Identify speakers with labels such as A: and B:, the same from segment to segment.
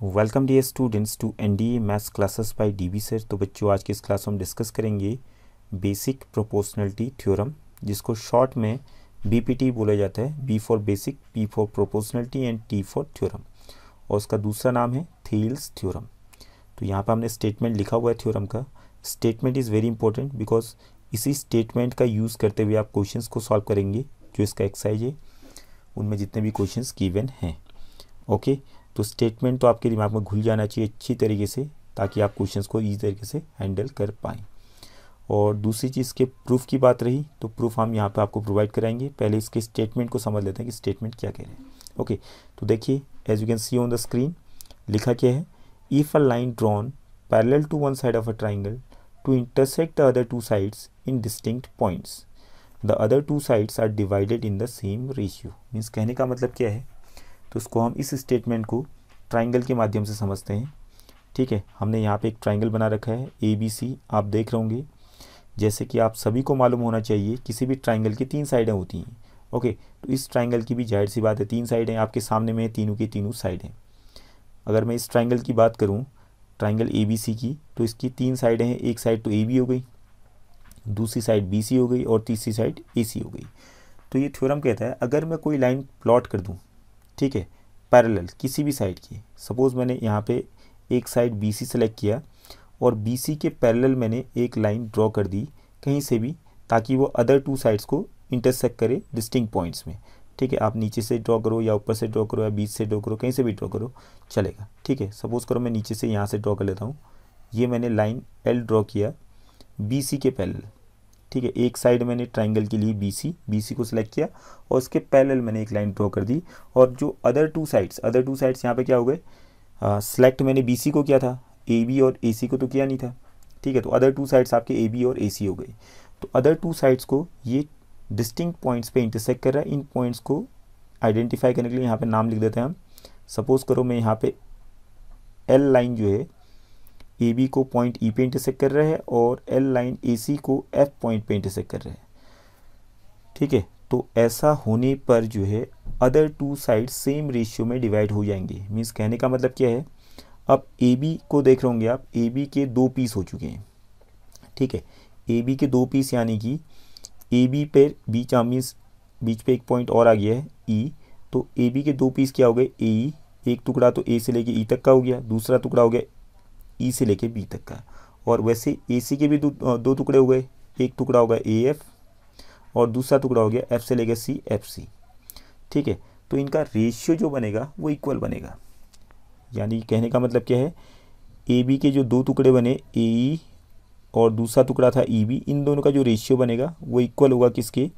A: Welcome dear students to N D maths classes by D B sir तो बच्चों, आज के इस क्लास में हम डिस्कस करेंगे बेसिक प्रोपोर्शनलिटी थ्योरम जिसको शॉर्ट में बी पी टी बोला जाता है B for basic P for proportionality and T for theorem और उसका दूसरा नाम है थील्स थ्योरम तो यहाँ पर हमने स्टेटमेंट लिखा हुआ है थ्योरम का. Statement is very important because इसी स्टेटमेंट का यूज़ करते हुए आप क्वेश्चन को सॉल्व करेंगे, जो इसका एक्सरसाइज है, उनमें जितने भी क्वेश्चन गिवन हैं. ओके तो स्टेटमेंट तो आपके दिमाग में घुल जाना चाहिए अच्छी तरीके से, ताकि आप क्वेश्चंस को ईजी तरीके से हैंडल कर पाएँ। और दूसरी चीज़ के प्रूफ की बात रही तो प्रूफ हम यहाँ पे आपको प्रोवाइड कराएँगे। पहले इसके स्टेटमेंट को समझ लेते हैं कि स्टेटमेंट क्या कह रहे हैं। ओके तो देखिए as you can see on the screen लिखा क्या है? If a line drawn parallel to one side of a triangle to intersect the other two sides in distinct points the other two sides are divided in the same ratio means कहने का मतलब क्या है? तो उसको हम इस statement को ट्राइंगल के माध्यम से समझते हैं। ठीक है, हमने यहाँ पे एक ट्राइंगल बना रखा है ए बी सी आप देख रहे होंगे। जैसे कि आप सभी को मालूम होना चाहिए, किसी भी ट्राइंगल की तीन साइडें होती हैं। ओके तो इस ट्राइंगल की भी ज़ाहिर सी बात है, तीन साइडें आपके सामने में तीनों की तीनों साइडें अगर मैं इस ट्राइंगल की बात करूँ ट्राइंगल ए बी सी की तो इसकी तीन साइडें हैं, एक साइड तो ए बी हो गई, दूसरी साइड बी सी हो गई और तीसरी साइड ए सी हो गई। तो ये थ्योरम कहता है, अगर मैं कोई लाइन प्लॉट कर दूँ ठीक है पैरेलल किसी भी साइड की। सपोज़ मैंने यहाँ पे एक साइड बी सी सेलेक्ट किया और बी सी के पैरेलल मैंने एक लाइन ड्रॉ कर दी कहीं से भी ताकि वो अदर टू साइड्स को इंटरसेक्ट करे डिस्टिंग पॉइंट्स में। ठीक है, आप नीचे से ड्रॉ करो या ऊपर से ड्रॉ करो या बीच से ड्रॉ करो, कहीं से भी ड्रॉ करो, चलेगा। ठीक है सपोज़ करो मैं नीचे से यहाँ से ड्रॉ कर लेता हूँ। ये मैंने लाइन एल ड्रॉ किया बी सी के पैरेलल ठीक है, एक साइड मैंने ट्राइंगल के लिए बी सी बी सी को सिलेक्ट किया और उसके पैरेलल मैंने एक लाइन ड्रॉ कर दी। और जो other two sides other two sides यहाँ पे क्या हो गए? सेलेक्ट मैंने बी सी को किया था ए बी और ए सी को तो किया नहीं था, ठीक है? तो अदर टू साइड्स आपके ए बी और ए सी हो गए। तो अदर टू साइड्स को ये डिस्टिंग पॉइंट्स पे इंटरसेक्ट कर रहा है, इन पॉइंट्स को आइडेंटिफाई करने के लिए यहाँ पे नाम लिख देते हैं हम। सपोज़ करो मैं यहाँ पे एल लाइन जो है ए बी को पॉइंट ई पे इंटरसेक्ट कर रहा है और एल लाइन ए सी को एफ़ पॉइंट पे इंटरसेक्ट कर रहा है। ठीक है? तो ऐसा होने पर जो है other two side same ratio में डिवाइड हो जाएँगे। मीन्स कहने का मतलब क्या है? अब ए बी को देख रहे होंगे आप ए बी के दो पीस हो चुके हैं। ठीक है? ए बी के दो पीस यानी कि ए बी पर बीच मीन्स बीच पे एक पॉइंट और आ गया है ई e, तो ए बी के दो पीस क्या हो गए? ए e, एक टुकड़ा तो ए से लेके ई e तक का हो गया दूसरा टुकड़ा हो गया ई से लेके बी तक का। और वैसे ए सी के भी दो, टुकड़े हो गए। एक टुकड़ा होगा ए एफ़ और दूसरा टुकड़ा हो गया एफ़ से लेकर सी एफ़ सी ठीक है? तो इनका रेशियो जो बनेगा वो इक्वल बनेगा। यानी कहने का मतलब क्या है? ए बी के जो दो टुकड़े बने ए ई और दूसरा टुकड़ा था ई बी इन दोनों का जो रेशियो बनेगा वो इक्वल होगा किसके?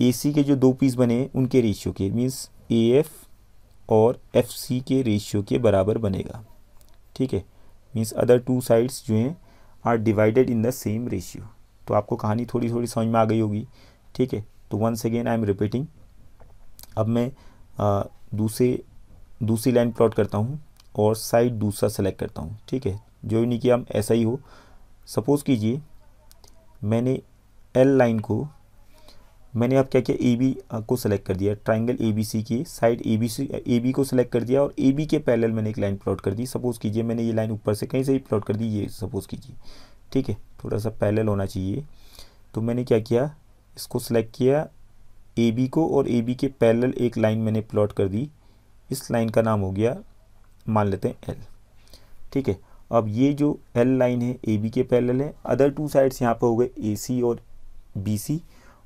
A: ए सी के जो दो पीस बने उनके रेशियो के। मीन्स ए एफ़ और एफ़ सी के रेशियो के बराबर बनेगा। ठीक है? मीन्स अदर टू साइड्स जो हैं are divided in the same ratio तो आपको कहानी थोड़ी थोड़ी समझ में आ गई होगी। ठीक है? तो once again I am repeating अब मैं दूसरे, दूसरी लाइन प्लॉट करता हूँ और साइड दूसरा सेलेक्ट करता हूँ। ठीक है? जो नहीं कि हम ऐसा ही हो। सपोज़ कीजिए, मैंने एल लाइन को मैंने अब क्या किया? ए बी को सेलेक्ट कर दिया। ट्राइंगल ए बी सी की side A B C A B को सेलेक्ट कर दिया और ए बी के पैरेलल मैंने एक लाइन प्लॉट कर दी। सपोज़ कीजिए मैंने ये लाइन ऊपर से कहीं से ही प्लॉट कर दी, ये सपोज़ कीजिए। ठीक है? थोड़ा सा पैरेलल होना चाहिए। तो मैंने क्या किया? इसको सेलेक्ट किया। ए बी को और ए बी के पैरेलल एक लाइन मैंने प्लॉट कर दी। इस लाइन का नाम हो गया, मान लेते हैं एल ठीक है? अब ये जो एल लाइन है ए बी के पैरेलल है। अदर टू साइड्स यहाँ पर हो गए ए सी और बी सी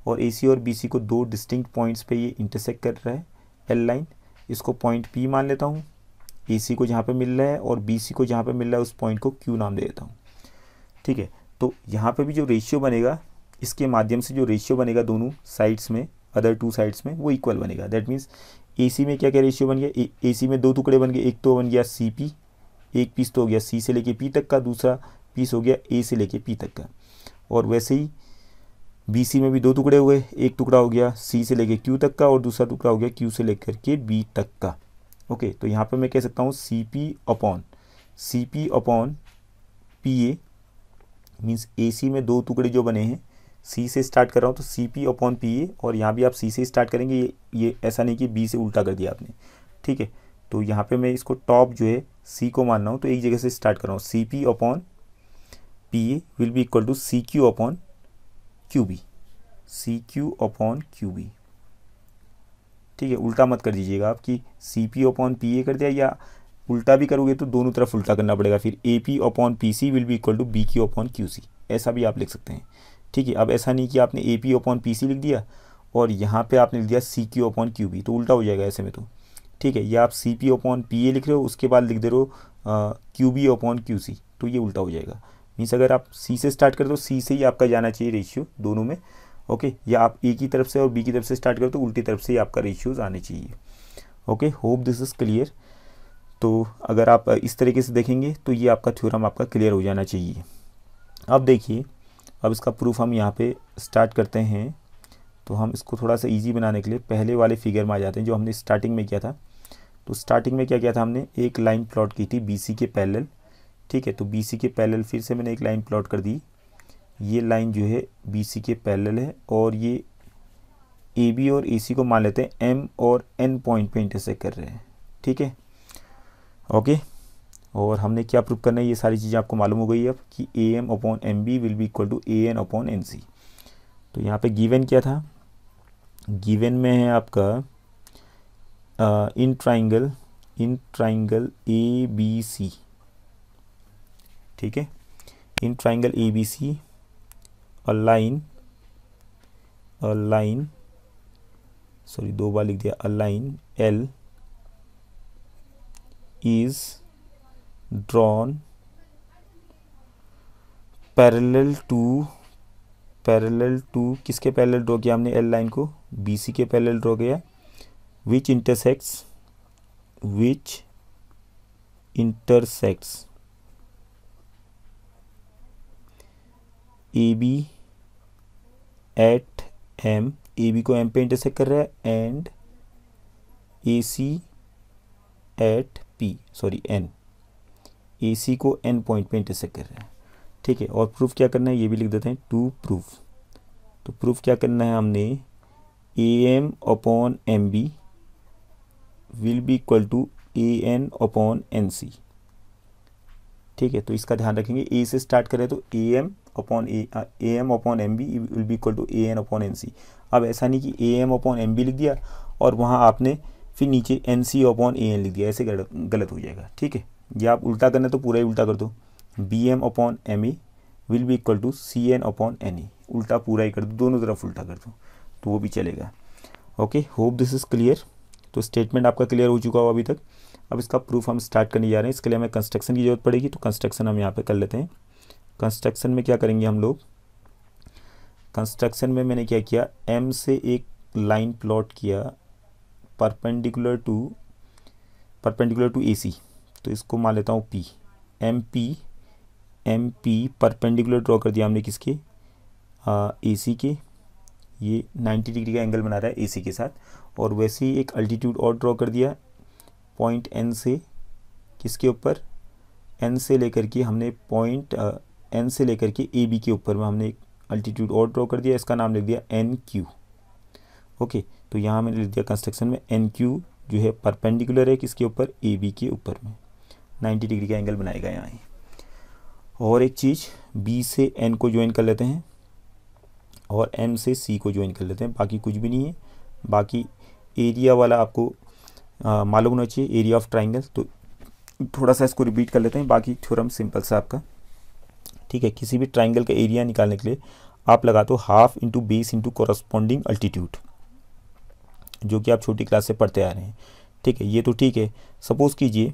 A: और ए सी और बी सी को दो डिस्टिंक्ट पॉइंट्स पे ये इंटरसेक्ट कर रहा है एल लाइन इसको पॉइंट पी मान लेता हूँ। ए सी को जहाँ पे मिल रहा है और बी सी को जहाँ पे मिल रहा है, उस पॉइंट को क्यू नाम दे देता हूँ। ठीक है? तो यहाँ पे भी जो रेशियो बनेगा, इसके माध्यम से जो रेशियो बनेगा दोनों साइड्स में अदर टू साइड्स में, वो इक्वल बनेगा। दैट मीन्स ए में क्या क्या रेशियो बन गया? ए सी में दो टुकड़े बन गए। एक तो बन गया सी पी एक पीस तो हो गया सी से लेके पी तक का, दूसरा पीस हो गया ए से लेके पी तक का। और वैसे ही बी सी में भी दो टुकड़े हुए, एक टुकड़ा हो गया सी से लेके क्यू तक का और दूसरा टुकड़ा हो गया क्यू से लेकर के बी तक का। ओके तो यहाँ पर मैं कह सकता हूँ C P upon C P upon P A means A C में दो टुकड़े जो बने हैं सी से स्टार्ट कर रहा हूँ तो C P upon P A और यहाँ भी आप सी से स्टार्ट करेंगे, ये ये ऐसा नहीं कि बी से उल्टा कर दिया आपने। ठीक है तो यहाँ पे मैं इसको टॉप जो है सी को मान रहा हूँ तो एक जगह से स्टार्ट कर रहा हूँ। C P upon P A will be equal to C Q upon Q B C Q upon Q B ठीक है, उल्टा मत कर दीजिएगा आप कि C P upon P A कर दिया या उल्टा भी करोगे तो दोनों तरफ़ उल्टा करना पड़ेगा। फिर A P upon P C will be equal to B Q upon Q C ऐसा भी आप लिख सकते हैं। ठीक है, अब ऐसा नहीं कि आपने A P upon P C लिख दिया और यहाँ पे आपने लिख दिया C Q upon Q B तो उल्टा हो जाएगा ऐसे में तो। ठीक है, या आप C P upon P A लिख रहे हो, उसके बाद लिख दे रहे हो Q B upon Q C तो ये उल्टा हो जाएगा। मीन्स अगर आप सी से स्टार्ट करें तो सी से ही आपका जाना चाहिए रेशियो दोनों में ओके या आप ए की तरफ़ से और बी की तरफ़ से स्टार्ट करो तो उल्टी तरफ़ से ही आपका रेशियोज आने चाहिए okay hope this is clear तो अगर आप इस तरीके से देखेंगे तो ये आपका थ्योरम आपका क्लियर हो जाना चाहिए। अब देखिए, अब इसका प्रूफ हम यहाँ पे स्टार्ट करते हैं। तो हम इसको थोड़ा सा इजी बनाने के लिए पहले वाले फिगर में आ जाते हैं जो हमने स्टार्टिंग में किया था। तो स्टार्टिंग में क्या किया था हमने? एक लाइन प्लॉट की थी बी के पैरेलल ठीक है तो बी सी के पैरेलल फिर से मैंने एक लाइन प्लॉट कर दी। ये लाइन जो है बी सी के पैरेलल है और ये ए बी और ए सी को मान लेते हैं एम और एन पॉइंट पे इंटरसेक्ट कर रहे हैं। ठीक है? ओके और हमने क्या प्रूव करना है? ये सारी चीज़ें आपको मालूम हो गई अब कि A M upon M B will be equal to A N upon N C तो यहाँ पे गिवन क्या था? गिवन में है आपका in triangle in triangle A B C ठीक है? In triangle A B C a line a line sorry दो बार लिख दिया a line L is drawn parallel to parallel to किसके पैरेलल ड्रॉ किया हमने एल लाइन को? बी सी के पैरेलल ड्रॉ किया। Which intersects which intersects A B at M A B को एम पे इंटरसेक्ट कर रहा है and A C at P sorry N A C को एन पॉइंट पे इंटरसेक्ट कर रहा है। ठीक है, और प्रूफ क्या करना है? ये भी लिख देते हैं टू प्रूफ तो प्रूफ क्या करना है हमने? A M upon M B will be equal to A N upon N C ठीक है तो इसका ध्यान रखेंगे। ए से स्टार्ट करें तो A M upon A M upon M B will be equal to A N upon N C अब ऐसा नहीं कि A M upon M B लिख दिया और वहाँ आपने फिर नीचे N C upon A N लिख दिया, ऐसे गलत हो जाएगा, ठीक है? या आप उल्टा करना तो पूरा ही उल्टा कर दो। B M upon M E will be equal to C N upon N E उल्टा पूरा ही कर दो, दोनों तरफ़ उल्टा कर दो तो वो भी चलेगा। Okay hope this is clear तो स्टेटमेंट आपका क्लियर हो चुका हो अभी तक। अब इसका प्रूफ हम स्टार्ट करने जा रहे हैं। इसके लिए हमें कंस्ट्रक्शन की ज़रूरत पड़ेगी तो कंस्ट्रक्शन हम यहाँ पे कर लेते हैं। कंस्ट्रक्शन में क्या करेंगे हम लोग? कंस्ट्रक्शन में मैंने क्या किया? एम से एक लाइन प्लॉट किया perpendicular to perpendicular to A C तो इसको मान लेता हूँ P M P M P perpendicular draw कर दिया हमने किसके? ए सी के। ये 90 डिग्री का एंगल बना रहा है ए सी के साथ। और वैसे ही एक अल्टीट्यूड और ड्रॉ कर दिया। पॉइंट एन से किसके ऊपर? एन से लेकर के हमने पॉइंट एन से लेकर के ए बी के ऊपर में हमने एक अल्टीट्यूड और ड्रॉ कर दिया, इसका नाम लिख दिया एन क्यू ओके तो यहाँ मैंने लिख दिया कंस्ट्रक्शन में एन क्यू जो है परपेंडिकुलर है किसके ऊपर? ए बी के ऊपर में। 90 डिग्री का एंगल बनाएगा यहाँ। और एक चीज़ बी से एन को ज्वाइन कर लेते हैं और एम से सी को ज्वाइन कर लेते हैं, बाकी कुछ भी नहीं है। बाकी एरिया वाला आपको मालूम होना चाहिए एरिया ऑफ़ ट्राइंगल तो थोड़ा सा इसको रिपीट कर लेते हैं, बाकी थ्योरम सिंपल सा आपका। ठीक है, किसी भी ट्राइंगल का एरिया निकालने के लिए आप लगा दो half into base into corresponding altitude जो कि आप छोटी क्लास से पढ़ते आ रहे हैं। ठीक है, ये तो ठीक है। सपोज़ कीजिए,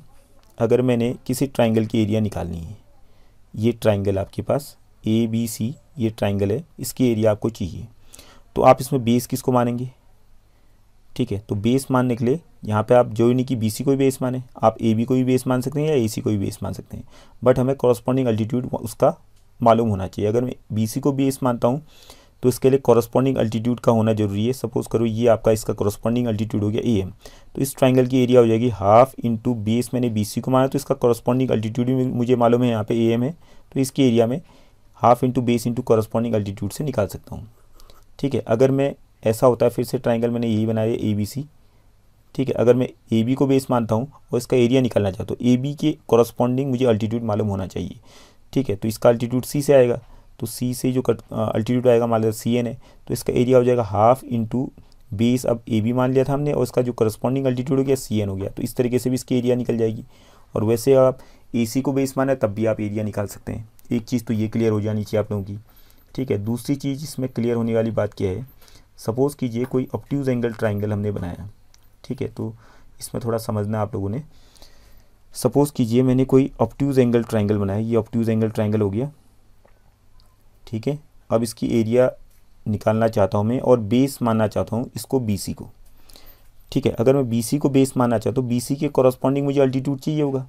A: अगर मैंने किसी ट्राइंगल की एरिया निकालनी है, ये ट्राइंगल आपके पास ए बी सी ये ट्राइंगल है, इसकी एरिया आपको चाहिए। तो आप इसमें बेस किसको मानेंगे? ठीक है तो बेस मानने के लिए यहाँ पे आप जो नहीं कि बी को भी बेस माने। आप ए बी को भी बेस मान सकते हैं या ए सी को भी बेस मान सकते हैं। बट हमें कॉरस्पॉन्डिंग अल्टीट्यूड उसका मालूम होना चाहिए। अगर मैं बी सी को बेस मानता हूँ तो इसके लिए कॉरस्पॉन्डिंग अल्टीट्यूड का होना ज़रूरी है। सपोज़ करो ये आपका इसका कॉरस्पॉन्डिंग अल्टीट्यूड हो गया ए एम तो इस ट्राइंगल की एरिया हो जाएगी हाफ़ इंटू बेस मैंने बी सी को माना तो इसका कॉरस्पॉन्डिंग अल्टीट्यूड भी मुझे मालूम है। यहाँ पे ए एम है तो इसके एरिया में half into base into corresponding altitude से निकाल सकता हूँ। ठीक है, अगर मैं ऐसा होता है, फिर से ट्राइंगल मैंने यही बनाया ए बी सी ठीक है, अगर मैं ए बी को बेस मानता हूँ और इसका एरिया निकालना चाहता हूँ ए बी के कॉरस्पॉन्डिंग मुझे अल्टीट्यूड मालूम होना चाहिए। ठीक है तो इसका अल्टीट्यूड सी से आएगा। तो सी से जो कट अल्टीट्यूड आएगा, मान लिया सी एन है तो इसका एरिया हो जाएगा हाफ़ इंटू बेस अब ए बी मान लिया था हमने और इसका जो करस्पॉन्डिंग अल्टीट्यूड हो गया सी एन हो गया। तो इस तरीके से भी इसकी एरिया निकल जाएगी। और वैसे आप ए सी को बेस माना तब भी आप एरिया निकाल सकते हैं। एक चीज़ तो ये क्लियर हो जानी चाहिए आप लोगों की। ठीक है, दूसरी चीज़ इसमें क्लियर होने वाली बात क्या है? सपोज़ कीजिए कोई ऑप्ट्यूज एंगल ट्राइंगल हमने बनाया। ठीक है तो इसमें थोड़ा समझना आप लोगों ने। सपोज़ कीजिए मैंने कोई ऑप्ट्यूज एंगल ट्राइंगल बनाया, ये ऑप्ट्यूज एंगल ट्राइंगल हो गया। ठीक है, अब इसकी एरिया निकालना चाहता हूँ मैं और बेस मानना चाहता हूँ इसको बीसी को। ठीक है, अगर मैं BC को बेस मानना चाहता हूँ बी के कॉरस्पॉन्डिंग मुझे अल्टीट्यूड चाहिए होगा।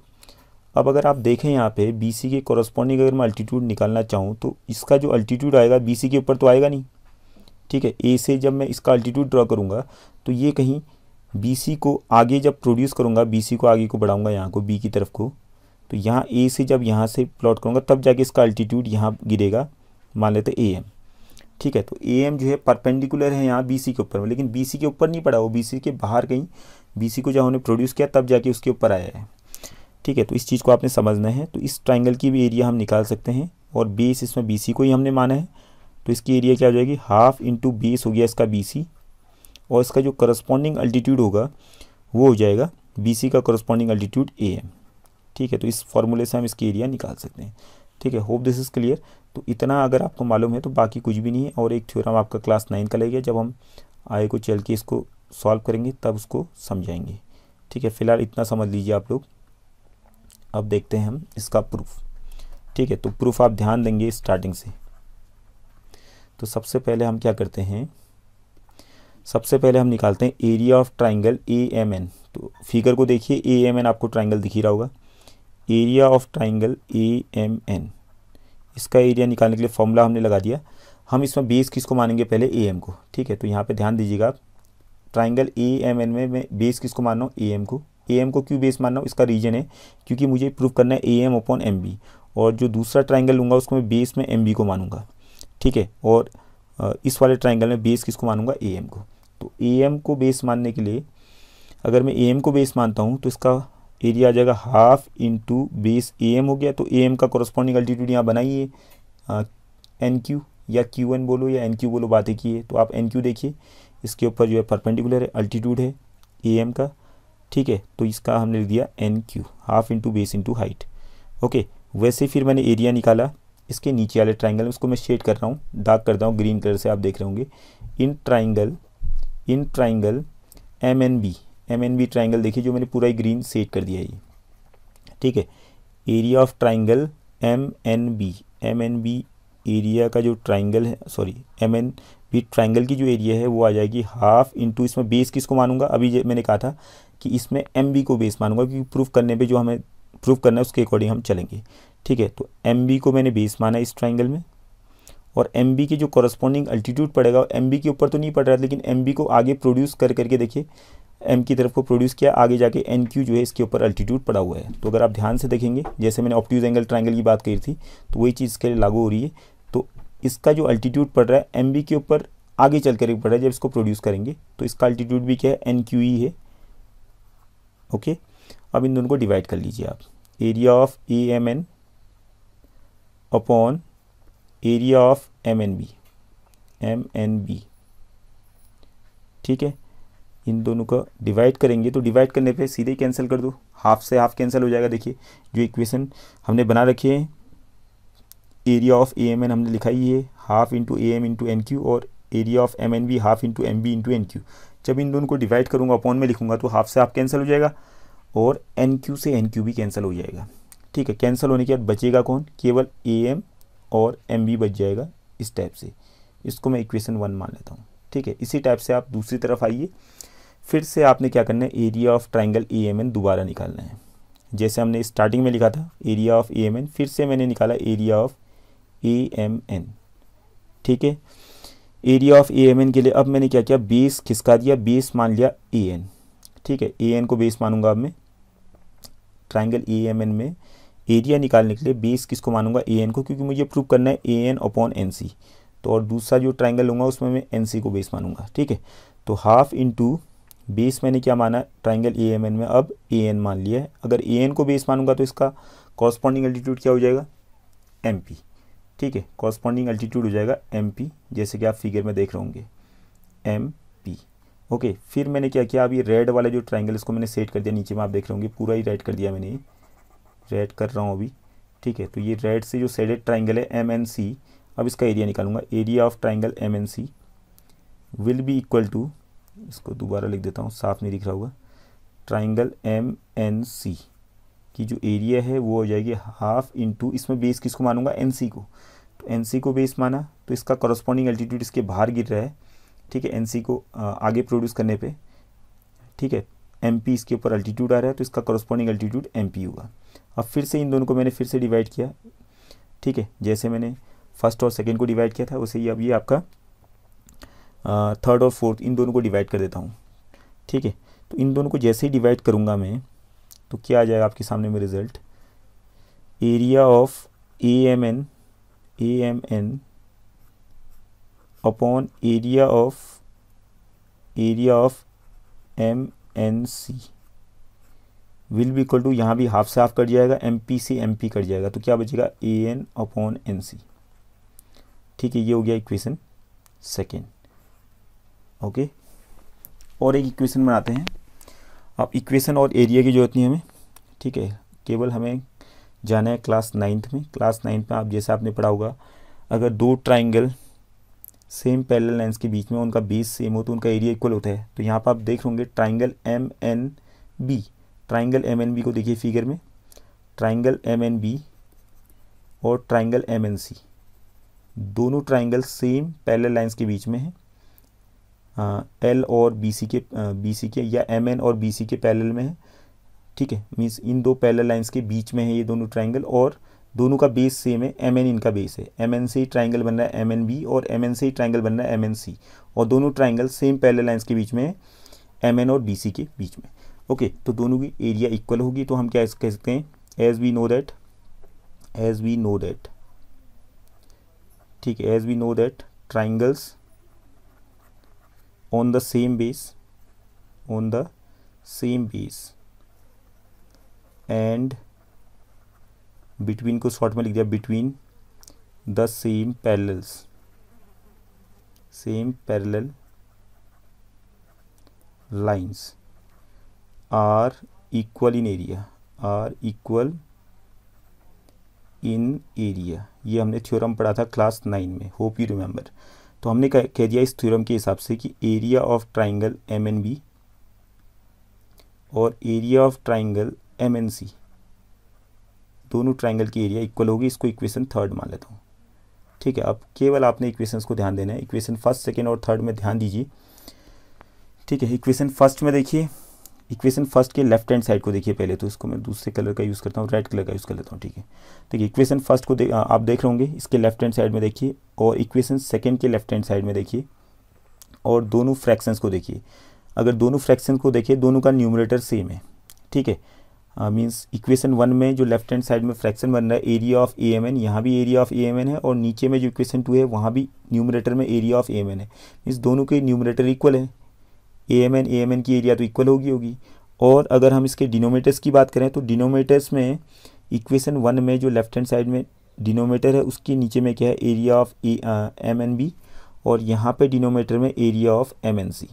A: अब अगर आप देखें यहाँ पे बी के कॉरस्पॉन्डिंग अगर मैं अल्टीट्यूड निकालना चाहूँ तो इसका जो अल्टीट्यूड आएगा, BC के ऊपर तो आएगा नहीं। ठीक है ए से जब मैं इसका अल्टीट्यूड ड्रॉ करूँगा तो ये कहीं BC को आगे जब प्रोड्यूस करूँगा BC को आगे को बढ़ाऊँगा, यहाँ को बी की तरफ़ को तो यहाँ ए से जब यहाँ से प्लॉट करूँगा, तब जाके इसका अल्टीट्यूड यहाँ गिरेगा, मान लेते ए एम ठीक है तो ए एम जो है परपेंडिकुलर है यहाँ बी सी के ऊपर लेकिन बी सी के ऊपर नहीं पड़ा, वो बी सी के बाहर कहीं बी सी को जब उन्होंने प्रोड्यूस किया, तब जाके उसके ऊपर आया है। ठीक है तो इस चीज़ को आपने समझना है तो इस ट्राइंगल की भी एरिया हम निकाल सकते हैं, और बेस इसमें बी सी को ही हमने माना है तो इसकी एरिया क्या हो जाएगी? हाफ़ इंटू बेस हो गया इसका बी सी और इसका जो करस्पॉन्डिंग अल्टीट्यूड होगा, वो हो जाएगा बी सी का करस्पॉन्डिंग अल्टीट्यूड ए एम ठीक है तो इस फॉर्मूले से हम इसकी एरिया निकाल सकते हैं। ठीक है होप दिस इज़ क्लियर तो इतना अगर आपको मालूम है तो बाकी कुछ भी नहीं है और एक थ्योरम आपका क्लास नाइन का लगेगा। जब हम आए को चल के इसको सॉल्व करेंगे, तब उसको समझाएँगे। ठीक है, फ़िलहाल इतना समझ लीजिए आप लोग। अब देखते हैं हम इसका प्रूफ ठीक है तो प्रूफ आप ध्यान देंगे स्टार्टिंग से। तो सबसे पहले हम क्या करते हैं? सबसे पहले हम निकालते हैं area of triangle A M N तो फिगर को देखिए ए एम एन आपको ट्राइंगल दिख ही रहा होगा। Area of triangle A M N इसका एरिया निकालने के लिए फॉर्मूला हमने लगा दिया। हम इसमें बेस किसको मानेंगे पहले? ए एम को। ठीक है तो यहाँ पे ध्यान दीजिएगा आप। ट्राइंगल ए एम एन में मैं बेस किसको मान रहा हूँ? ए एम को। ए एम को क्यों बेस मान रहा हूँ? इसका रीजन है, क्योंकि मुझे प्रूव करना है A M upon M B और जो दूसरा ट्राइंगल लूँगा, उसको मैं बेस में एम बी को मानूँगा। ठीक है? और इस वाले ट्राइंगल में बेस किसको मानूँगा? ए एम को। तो ए एम को बेस मानने के लिए, अगर मैं ए एम को बेस मानता हूँ तो इसका एरिया आ जाएगा half into base A M हो गया। तो ए एम का कॉरस्पॉन्डिंग अल्टीट्यूड यहाँ बनाइए। एन क्यू या क्यू एन बोलो या एन क्यू बोलो बातें की है तो आप एन क्यू देखिए। इसके ऊपर जो है परपेंडिकुलर है अल्टीट्यूड है ए एम का। ठीक है? तो इसका हमने लिख दिया N Q half into base into height okay? वैसे फिर मैंने एरिया निकाला। इसके नीचे वाले ट्राइंगल उसको मैं शेड कर रहा हूँ डार्क कर रहा हूँ ग्रीन कलर से आप देख रहे होंगे। In triangle in triangle M N B M N B triangle देखिए जो मैंने पूरा ही ग्रीन सेट कर दिया है ये। ठीक है? Area of triangle M N B M N B area का जो ट्राइंगल है sorry M N B triangle की जो एरिया है, वो आ जाएगी हाफ़ इंटू इसमें बेस किसको मानूँगा? अभी मैंने कहा था कि इसमें एम बी को बेस मानूँगा, क्योंकि प्रूफ करने पे जो हमें प्रूफ करना है, उसके अकॉर्डिंग हम चलेंगे। ठीक है तो एम बी को मैंने बेस माना इस ट्राइंगल में। और एम बी की जो कॉरस्पॉन्डिंग अल्टीट्यूड पड़ेगा एम बी के ऊपर तो नहीं पड़ रहा लेकिन एम बी को आगे प्रोड्यूस कर करके देखिए एम की तरफ़ को प्रोड्यूस किया, आगे जाके एन क्यू जो है इसके ऊपर अल्टीट्यूड पड़ा हुआ है। तो अगर आप ध्यान से देखेंगे, जैसे मैंने ऑप्टिव एंगल ट्राइंगल की बात करी थी तो वही चीज़ के लिए लागू हो रही है। तो इसका जो अल्टीट्यूड पड़ रहा है एम बी के ऊपर आगे चल कर पड़ रहा है, जब इसको प्रोड्यूस करेंगे तो इसका अल्टीट्यूड भी क्या है एन क्यू ई है। ओके अब इन दोनों को डिवाइड कर लीजिए आप। Area of A M N upon area of M N B M N B ठीक है? इन दोनों का डिवाइड करेंगे तो डिवाइड करने पे सीधे कैंसिल कर दो। हाफ़ से हाफ़ कैंसिल हो जाएगा। देखिए, जो इक्वेशन हमने बना रखी है area of A M N हमने लिखा ही है half into A M into N Q और area of M N B half into M B into N Q जब इन दोनों को डिवाइड करूँगा अपॉन में लिखूँगा तो हाफ़ से हाफ़ कैंसिल हो जाएगा और एन क्यू से एन क्यू भी कैंसिल हो जाएगा। ठीक है कैंसिल होने के बाद बचेगा कौन? केवल ए एम और एम बी बच जाएगा इस टाइप से। इसको मैं इक्वेशन वन मान लेता हूँ। ठीक है, इसी टाइप से आप दूसरी तरफ़ आइए। फिर से आपने क्या करना है? Area of triangle A M N दोबारा निकालना है। जैसे हमने स्टार्टिंग में लिखा था area of A M N फिर से मैंने निकाला area of A M N ठीक है area of A M N के लिए अब मैंने क्या किया? बेस खिसका दिया बेस मान लिया ए एन ठीक है ए एन को बेस मानूँगा अब मैं। ट्राइंगल ए एम एन में एरिया निकालने के लिए बेस किसको मानूँगा? ए एन को, क्योंकि मुझे प्रूव करना है A N upon N C तो और दूसरा जो ट्राइंगल लूँगा, उसमें मैं एन सी को बेस मानूँगा, ठीक है? तो हाफ़ इंटू बेस मैंने क्या माना? ट्राइंगल ए एम एन में अब ए एन मान लिया है। अगर ए एन को बेस मानूँगा तो इसका कॉरस्पॉन्डिंग अल्टीट्यूड क्या हो जाएगा? एम पी ठीक है? कॉरस्पॉन्डिंग अल्टीट्यूड हो जाएगा एम पी जैसे कि आप फिगर में देख रहे होंगे। एम पी ओके फिर मैंने क्या किया? अभी रेड वाला जो ट्राइंगल इसको मैंने सेट कर दिया। नीचे में आप देख रहे होंगे, पूरा ही रेड कर दिया मैंने। रेड कर रहा हूँ अभी, ठीक है? तो ये रेड से जो सेडेड ट्राइंगल है एम एन सी अब इसका area निकालूँगा। Area of triangle M N C will be equal to इसको दोबारा लिख देता हूँ, साफ़ नहीं दिख रहा होगा। ट्राइंगल एम एन सी की जो एरिया है, वो हो जाएगी हाफ़ इंटू इसमें बेस किसको मानूँगा? एन सी को। तो एन सी को बेस माना तो इसका करस्पॉन्डिंग एल्टीट्यूड इसके बाहर गिर रहा है, ठीक है? एन सी को आगे प्रोड्यूस करने पे, ठीक है? एम पी इसके ऊपर अल्टीट्यूड आ रहा है तो इसका कॉरस्पॉन्डिंग अल्टीट्यूड एम पी होगा। अब फिर से इन दोनों को मैंने फिर से डिवाइड किया, ठीक है? जैसे मैंने फ़र्स्ट और सेकेंड को डिवाइड किया था, वैसे ही अब ये आपका थर्ड और फोर्थ इन दोनों को डिवाइड कर देता हूँ, ठीक है? तो इन दोनों को जैसे ही डिवाइड करूँगा मैं तो क्या आ जाएगा आपके सामने में result area of A M N A M N upon area of area of M N C will भी इक्वल टू यहाँ भी हाफ़ से हाफ़ कट जाएगा एम पी से एम पी कट जाएगा तो क्या बचेगा? A N upon N C ठीक है, ये हो गया इक्वेशन सेकेंड ओके और एक इक्वेशन बनाते हैं। अब इक्वेशन और एरिया की ज़रूरत नहीं हमें। ठीक है, केवल हमें जाना है क्लास नाइन्थ में। क्लास नाइन्थ में आप जैसे आपने पढ़ा होगा, अगर दो ट्राइंगल सेम पैरेलल लाइंस के बीच में उनका बेस सेम हो तो उनका एरिया इक्वल होता है। तो यहाँ पर आप देख होंगे triangle M N B triangle M N B को देखिए फिगर में। ट्राइंगल एम एन बी और ट्राइंगल एम एन सी दोनों ट्राइंगल सेम पैरेलल लाइंस के बीच में है। एल और बी सी के बी सी के या एम एन और बी सी के पैरेलल में है। ठीक है मीन्स इन दो पैरेलल लाइंस के बीच में है ये दोनों ट्राइंगल और दोनों का बेस सेम है एम एन इनका बेस है। एम एन से ट्राइंगल बन रहा है एम एन बी और एम एन से ट्राइंगल बन रहा है एम एन सी और दोनों ट्राइंगल सेम पैरेलल लाइंस के बीच में है एम एन और बी सी के बीच में। ओके तो दोनों की एरिया इक्वल होगी तो हम क्या कह सकते हैं? As we know that as we know that ठीक है as we know that triangles on the same base, on the same base, and between को शॉर्ट में लिख दिया between the same parallels same parallel lines are equal in area are equal in area ये हमने theorem पढ़ा था class nine में hope you remember तो हमने कह दिया इस थ्योरम के हिसाब से कि area of triangle M N B और area of triangle M N C दोनों ट्राइंगल की एरिया इक्वल होगी इसको इक्वेशन थर्ड मान लेता हूँ। ठीक है अब केवल आपने इक्वेशंस को ध्यान देना है। इक्वेशन फ़र्स्ट सेकेंड और थर्ड में ध्यान दीजिए। ठीक है इक्वेशन फ़र्स्ट में देखिए। इक्वेशन फ़र्स्ट के लेफ़्ट हैंड साइड को देखिए पहले तो इसको मैं दूसरे कलर का यूज़ करता हूँ रेड कलर का यूज़ कर लेता हूँ ठीक है। तो इक्वेशन फ़र्स्ट को दे, आप देख रहे होंगे इसके लेफ़्ट हैंड साइड में देखिए और इक्वेशन सेकेंड के लेफ़्ट हैंड साइड में देखिए और दोनों फ्रैक्शंस को देखिए। अगर दोनों फ्रैक्शन को देखिए दोनों का न्यूमरेटर सेम है ठीक है। मीन्स इक्वेशन वन में जो लेफ़्ट हैंड साइड में फ्रैक्शन बन रहा है area of A M N यहाँ भी area of A M N है, और नीचे में जो इक्वेशन टू है, वहाँ भी न्यूमरेटर में area of A M N है। मीन्स दोनों के न्यूमरेटर इक्वल है। A M N A M N की एरिया तो इक्वल होगी होगी। और अगर हम इसके डिनोमीटर्स की बात करें तो डिनोमीटर्स में इक्वेशन वन में जो लेफ़्ट हैंड साइड में डिनोमीटर है, उसके नीचे में क्या है? Area of M N B और यहाँ पे डिनोमीटर में area of M N C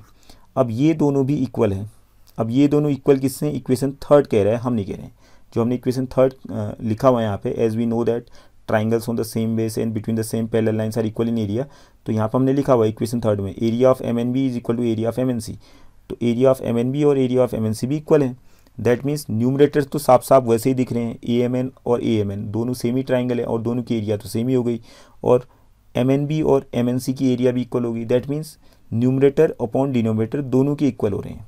A: अब ये दोनों भी इक्वल हैं। अब ये दोनों इक्वल किससे इक्वेशन थर्ड कह रहे हैं, हम नहीं कह रहे हैं। जो हमने इक्वेशन थर्ड लिखा हुआ है यहाँ पे as we know that triangles on the same base and between the same parallel lines are equal in area तो यहाँ पर हमने लिखा हुआ है इक्वेशन थर्ड में area of M N B is equal to area of M N C तो area of M N B और area of M N C भी इक्वल है। दैट मीन्स न्यूमरेटर्स तो साफ़ साफ़ वैसे ही दिख रहे हैं ए एम एन और ए एम एन दोनों सेम ही ट्राइंगल है और दोनों की एरिया तो सेम ही हो गई। और एम एन बी और एम एन सी की एरिया भी इक्वल होगी। That means numerator upon denominator दोनों के इक्वल हो रहे हैं।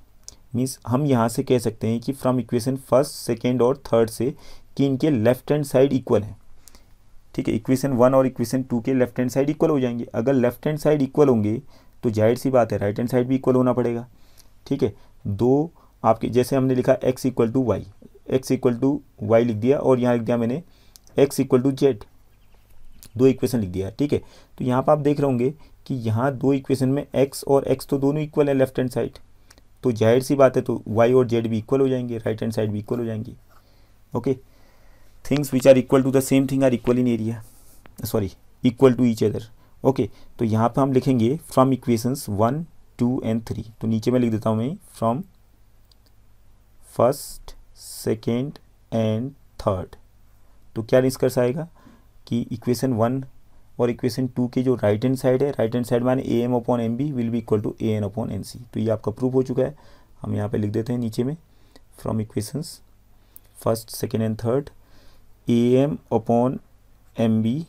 A: मीन्स हम यहाँ से कह सकते हैं कि फ्रॉम इक्वेशन फ़र्स्ट सेकेंड और थर्ड से कि इनके लेफ़्ट हैंड साइड इक्वल है। ठीक है इक्वेशन वन और इक्वेशन टू के लेफ़्ट हैंड साइड इक्वल हो जाएँगे। अगर लेफ़्ट हैंड साइड इक्वल होंगे तो ज़ाहिर सी बात है राइट हैंड साइड भी इक्वल होना पड़ेगा। ठीक है, दो आपके, जैसे हमने लिखा X equal to Y X equal to Y लिख दिया और यहाँ लिख दिया मैंने एक्स इक्वल टू जेड दो इक्वेशन लिख दिया, ठीक है। तो यहाँ पर आप देख रहे होंगे कि यहाँ दो इक्वेशन में एक्स और एक्स तो दोनों इक्वल है लेफ़्ट हैंड साइड तो ज़ाहिर सी बात है तो वाई और जेड भी इक्वल हो जाएँगे राइट हैंड साइड भी इक्वल हो जाएँगे। Okay things which are equal to the same thing are equal in area sorry equal to each other okay तो यहाँ पे हम लिखेंगे from equations one two and three तो नीचे में लिख देता हूँ मैं from first second and third तो क्या निष्कर्ष आएगा कि इक्वेशन वन और इक्वेशन टू के जो राइट हैंड साइड है राइट हैंड साइड माने A M upon M B will be equal to A N upon N C तो ये आपका प्रूफ हो चुका है। हम यहाँ पे लिख देते हैं नीचे में from equations first second and third A M upon M B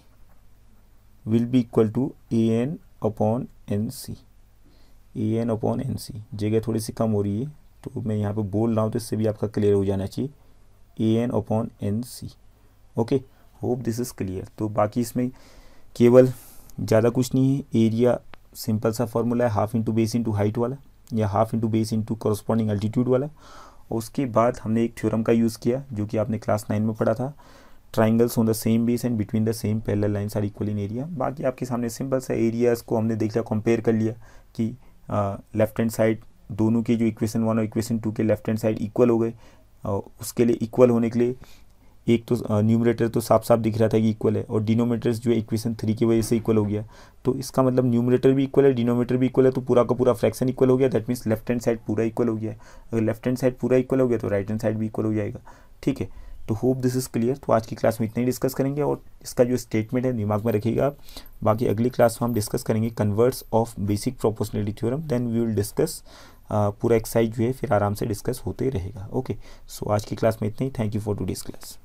A: will be equal to A N upon N C A N upon N C जगह थोड़ी सी कम हो रही है तो मैं यहाँ पे बोल रहा हूँ तो इससे भी आपका क्लियर हो जाना चाहिए। A N upon N C okay hope this is clear तो बाकी इसमें केवल ज़्यादा कुछ नहीं है। एरिया सिंपल सा फॉर्मूला है half into base into height वाला, या half into base into corresponding altitude वाला। और उसके बाद हमने एक थ्योरम का यूज़ किया, जो कि आपने क्लास नाइन में पढ़ा था। Triangles on the same base and between the same parallel lines are equal in area बाकी आपके सामने सिंपल सा एरियाज़ को हमने देख लिया कंपेयर कर लिया कि लेफ़्ट हैंड साइड दोनों के जो इक्वेशन वन और इक्वेशन टू के लेफ़्ट हैंड साइड इक्वल हो गए, और उसके लिए इक्वल होने के लिए एक तो न्यूमरेटर तो साफ़ साफ़ दिख रहा था कि इक्वल है और डिनोमीटर्स जो है इक्वेशन थ्री की वजह से इक्वल हो गया। तो इसका मतलब न्यूमरेटर भी इक्वल है डिनोमीटर भी इक्वल है तो पूरा का पूरा फ्रैक्शन इक्वल हो गया। That means left hand side पूरा इक्वल हो गया अगर लेफ़्ट हैंड साइड पूरा इक्वल हो गया तो राइट हैंड साइड भी इक्वल हो जाएगा। ठीक है? तो होप दिस इज़ क्लियर तो आज की क्लास में इतना ही डिस्कस करेंगे और इसका जो स्टेटमेंट है, दिमाग में रखिएगा आप। बाकी अगली क्लास में हम डिस्कस करेंगे converse of basic proportionality theorem then we will discuss पूरा एक्साइज जो है, फिर आराम से डिस्कस होते रहेगा। ओके सो आज की क्लास में इतना ही। Thank you for to class